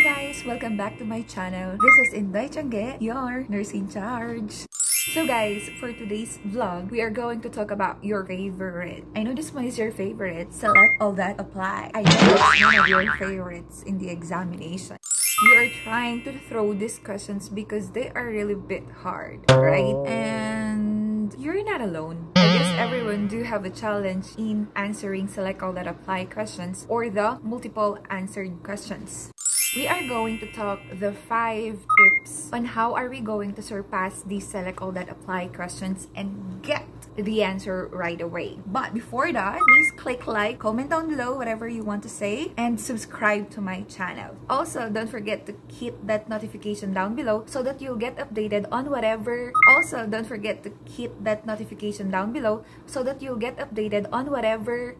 Guys! Welcome back to my channel. This is Inday Changge, your nurse in charge. So guys, for today's vlog, we are going to talk about your favorite. I know this one is your favorite. Select all that apply. I know it's one of your favorites in the examination. You are trying to throw these questions because they are really bit hard, right? And you're not alone. I guess everyone do have a challenge in answering select all that apply questions or the multiple answered questions. We are going to talk the five tips on how are we going to surpass these select all that apply questions and get the answer right away. But before that, please click like, comment down below whatever you want to say, and subscribe to my channel. Also, don't forget to hit that notification down below so that you'll get updated on whatever. Also, don't forget to hit that notification down below so that you'll get updated on whatever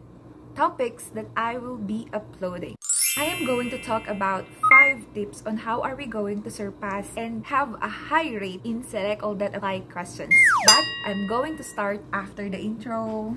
topics that I will be uploading. I am going to talk about 5 tips on how are we going to surpass and have a high rate in select all that apply questions. But I'm going to start after the intro.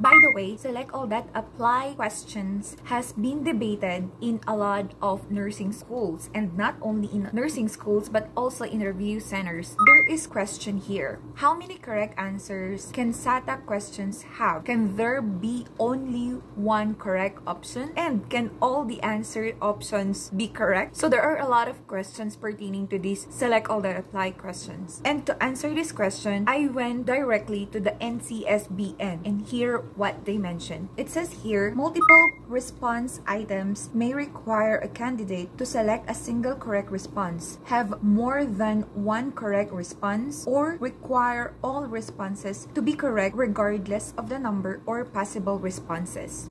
By the way, select all that apply questions has been debated in a lot of nursing schools and not only in nursing schools but also in review centers. There is question here. How many correct answers can SATA questions have? Can there be only one correct option? And can all the answer options be correct? So there are a lot of questions pertaining to these select all that apply questions. And to answer this question, I went directly to the NCSBN and hear what they mentioned. It says here, multiple response items may require a candidate to select a single correct response, have more than one correct response, or require all responses to be correct regardless of the number or possible responses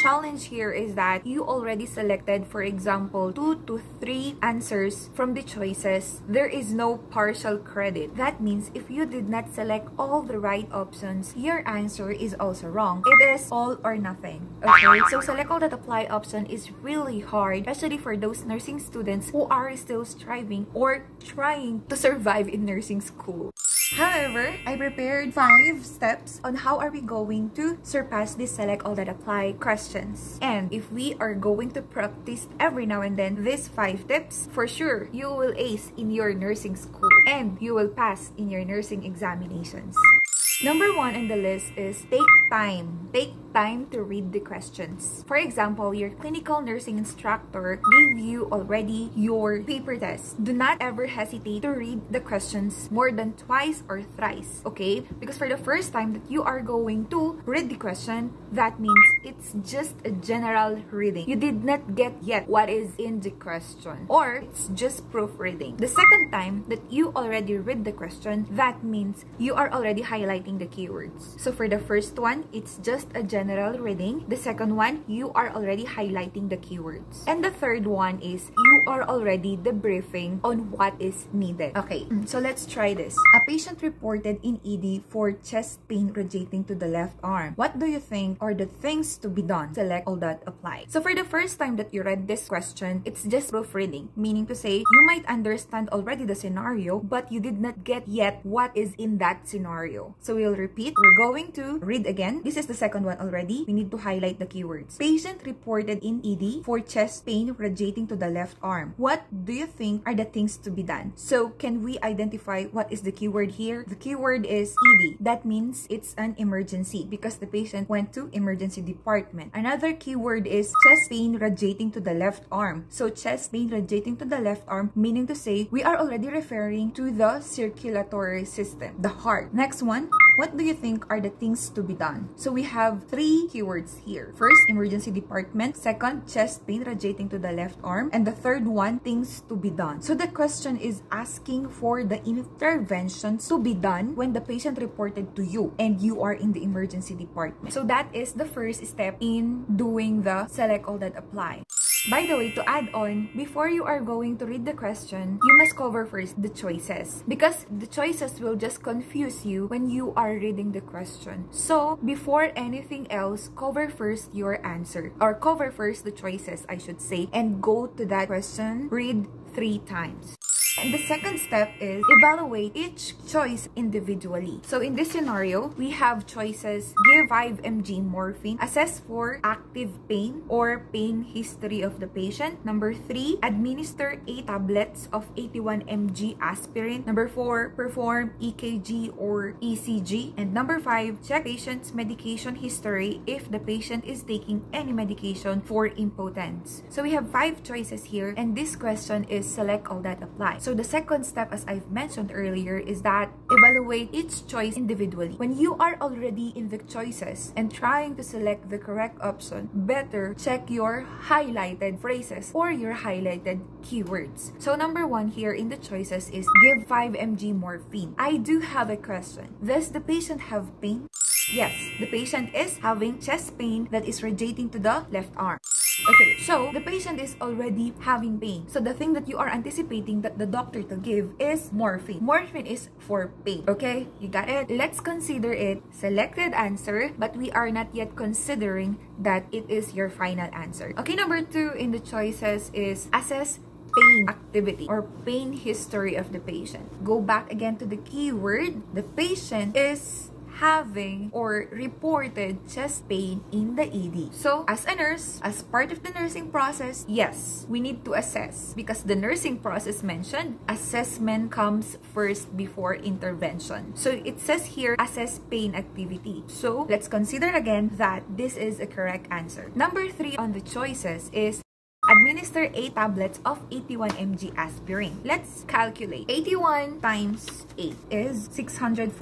challenge here is that you already selected, for example, two to three answers from the choices. There is no partial credit. That means if you did not select all the right options, your answer is also wrong. It is all or nothing. Okay, so select all that apply option is really hard, especially for those nursing students who are still striving or trying to survive in nursing school. However, I prepared five steps on how are we going to surpass this select all that apply questions. And if we are going to practice every now and then these five tips, for sure, you will ace in your nursing school and you will pass in your nursing examinations. Number one on the list is take time. Take time to read the questions. For example, your clinical nursing instructor gave you already your paper test. Do not ever hesitate to read the questions more than twice or thrice, okay? Because for the first time that you are going to read the question, that means it's just a general reading. You did not get yet what is in the question or it's just proofreading. The second time that you already read the question, that means you are already highlighting the keywords. So for the first one, it's just a general reading. The second one, you are already highlighting the keywords. And the third one is you are already debriefing on what is needed. Okay, mm, so let's try this. A patient reported in ED for chest pain radiating to the left arm. What do you think are the things to be done? Select all that apply. So for the first time that you read this question, it's just proofreading, meaning to say you might understand already the scenario, but you did not get yet what is in that scenario. So we'll repeat. We're going to read again. This is the second one already, we need to highlight the keywords. Patient reported in ED for chest pain radiating to the left arm. What do you think are the things to be done? So, can we identify what is the keyword here? The keyword is ED. That means it's an emergency because the patient went to emergency department. Another keyword is chest pain radiating to the left arm. So, chest pain radiating to the left arm, meaning to say we are already referring to the circulatory system, the heart. Next one, what do you think are the things to be done? So, we have three keywords here. First, emergency department. Second, chest pain radiating to the left arm. And the third one, things to be done. So the question is asking for the interventions to be done when the patient reported to you and you are in the emergency department. So that is the first step in doing the select all that apply. By the way, to add on, before you are going to read the question, you must cover first the choices because the choices will just confuse you when you are reading the question. So, before anything else, cover first your answer or cover first the choices, I should say, and go to that question, read three times. And the second step is evaluate each choice individually. So in this scenario, we have choices give 5 mg morphine, assess for active pain or pain history of the patient. Number 3, administer 8 tablets of 81 mg aspirin. Number 4, perform EKG or ECG. And number 5, check patient's medication history if the patient is taking any medication for impotence. So we have 5 choices here and this question is select all that apply. So the second step as I've mentioned earlier is that evaluate each choice individually. When you are already in the choices and trying to select the correct option, better check your highlighted phrases or your highlighted keywords. So number one here in the choices is give 5 mg morphine. I do have a question. Does the patient have pain? Yes, the patient is having chest pain that is radiating to the left arm. Okay, so the patient is already having pain. So the thing that you are anticipating that the doctor to give is morphine. Morphine is for pain. Okay, you got it? Let's consider it selected answer, but we are not yet considering that it is your final answer. Okay, number two in the choices is assess pain activity or pain history of the patient. Go back again to the keyword. The patient is having or reported chest pain in the ED. So, as a nurse, as part of the nursing process, yes, we need to assess because the nursing process mentioned, assessment comes first before intervention. So, it says here, assess pain activity. So, let's consider again that this is a correct answer. Number three on the choices is Administer 8 tablets of 81 mg aspirin. Let's calculate. 81 times 8 is 648.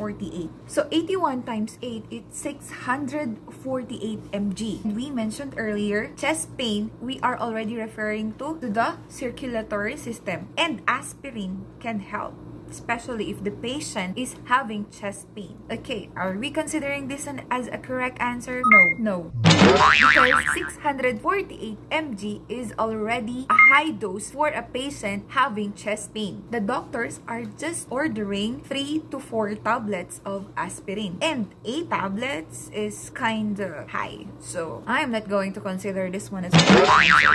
So 81 times 8 is 648 mg. We mentioned earlier, chest pain, we are already referring to the circulatory system. And aspirin can help especially if the patient is having chest pain. Okay, are we considering this an, as a correct answer? No, no. Because 648 mg is already a high dose for a patient having chest pain. The doctors are just ordering 3 to 4 tablets of aspirin. And 8 tablets is kinda high. So, I am not going to consider this one as a correct answer.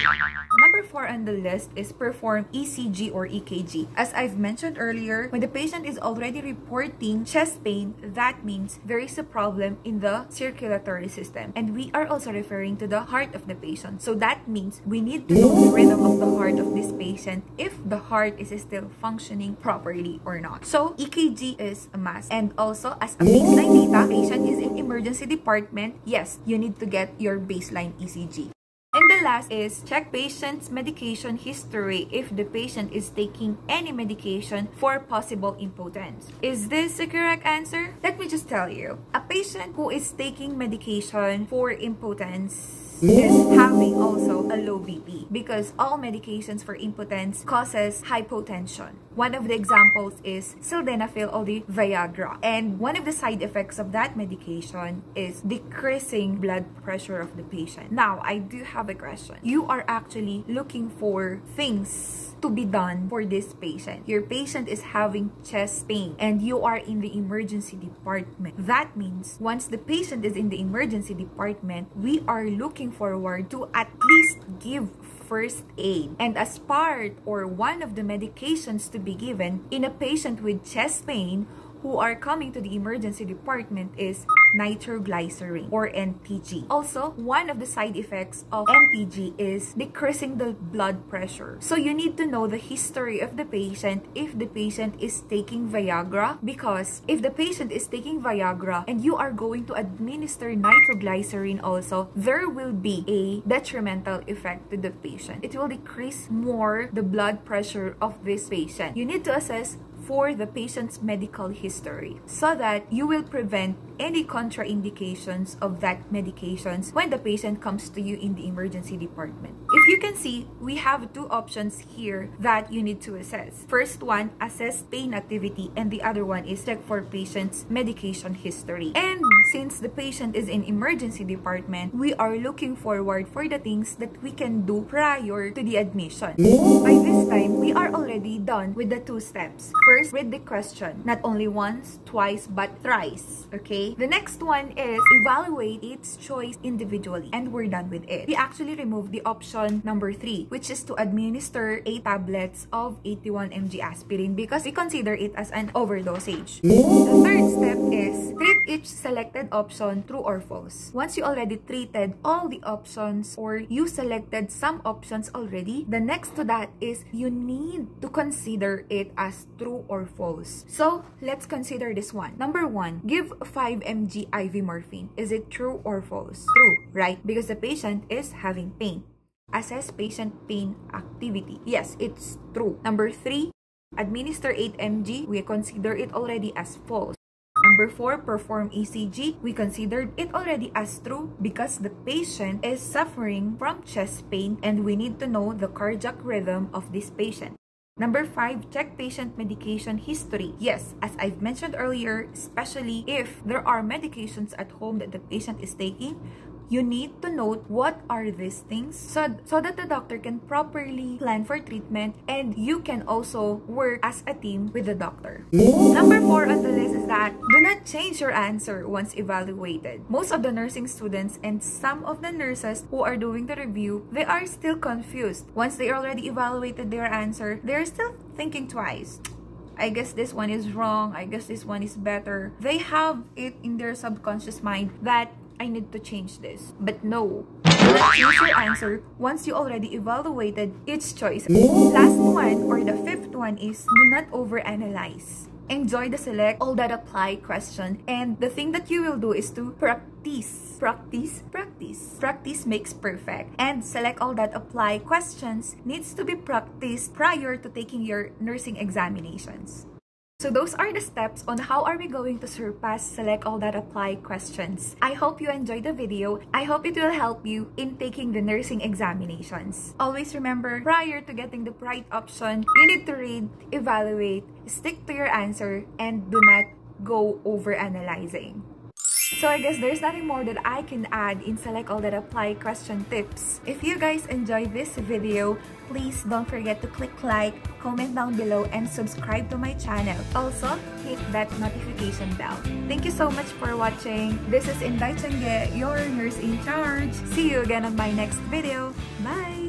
Number 4 on the list is perform ECG or EKG. As I've mentioned earlier, when the patient is already reporting chest pain, that means there is a problem in the circulatory system. And we are also referring to the heart of the patient. So that means we need to know the rhythm of the heart of this patient if the heart is still functioning properly or not. So EKG is a must. And also as a baseline data, patient is in emergency department, yes, you need to get your baseline ECG. Last is check patient's medication history if the patient is taking any medication for possible impotence. Is this the correct answer? Let me just tell you. A patient who is taking medication for impotence is having also a low BP because all medications for impotence causes hypotension. One of the examples is sildenafil or the Viagra. And one of the side effects of that medication is decreasing blood pressure of the patient. Now, I do have a question. You are actually looking for things to be done for this patient. Your patient is having chest pain and you are in the emergency department. That means once the patient is in the emergency department, we are looking forward to at least give first aid. And as part or one of the medications to be given in a patient with chest pain who are coming to the emergency department is nitroglycerin or NTG. Also, one of the side effects of NTG is decreasing the blood pressure. So you need to know the history of the patient if the patient is taking Viagra because if the patient is taking Viagra and you are going to administer nitroglycerin also, there will be a detrimental effect to the patient. It will decrease more the blood pressure of this patient. You need to assess for the patient's medical history so that you will prevent any contraindications of that medications when the patient comes to you in the emergency department. If you can see, we have two options here that you need to assess. First one, assess pain activity and the other one is check for patient's medication history. And since the patient is in emergency department, we are looking forward for the things that we can do prior to the admission. By this time, we are already done with the two steps. First, read the question. Not only once, twice, but thrice. Okay? The next one is evaluate each choice individually. And we're done with it. We actually removed the option number 3, which is to administer 8 tablets of 81 mg aspirin because we consider it as an overdosage. The third step is treat each selected option true or false. Once you already treated all the options or you selected some options already, the next to that is you need to consider it as true or false. So, let's consider this one. Number one, give 5 mg IV morphine. Is it true or false? True, right? Because the patient is having pain. Assess patient pain activity. Yes, it's true. Number three, administer 8 mg. We consider it already as false. Number 4, perform ECG. We considered it already as true because the patient is suffering from chest pain and we need to know the cardiac rhythm of this patient. Number 5, check patient medication history. Yes, as I've mentioned earlier, especially if there are medications at home that the patient is taking, you need to note what are these things so, so that the doctor can properly plan for treatment and you can also work as a team with the doctor. Number four on the list is that do not change your answer once evaluated. Most of the nursing students and some of the nurses who are doing the review, they are still confused. Once they already evaluated their answer, they're still thinking twice. I guess this one is wrong. I guess this one is better. They have it in their subconscious mind that I need to change this. But no, choose your answer once you already evaluated each choice. Last one or the fifth one is do not overanalyze. Enjoy the select all that apply question and the thing that you will do is to practice practice practice practice makes perfect and select all that apply questions needs to be practiced prior to taking your nursing examinations so those are the steps on how are we going to surpass select all that apply questions. I hope you enjoyed the video. I hope it will help you in taking the nursing examinations. Always remember, prior to getting the right option, you need to read, evaluate, stick to your answer, and do not go over analyzing. So I guess there's nothing more that I can add in select all that apply question tips. If you guys enjoyed this video, please don't forget to click like, comment down below, and subscribe to my channel. Also, hit that notification bell. Thank you so much for watching. This is Inday Chenge, your nurse in charge. See you again on my next video. Bye!